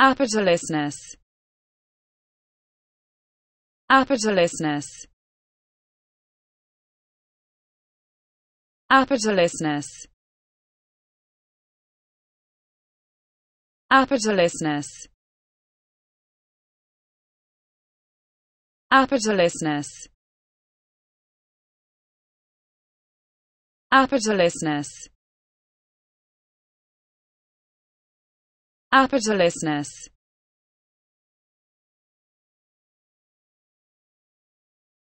Apitolisness. Apitolisness. Apitolisness. Apitolisness. Apitolisness. Apitolisness. Apitolisness.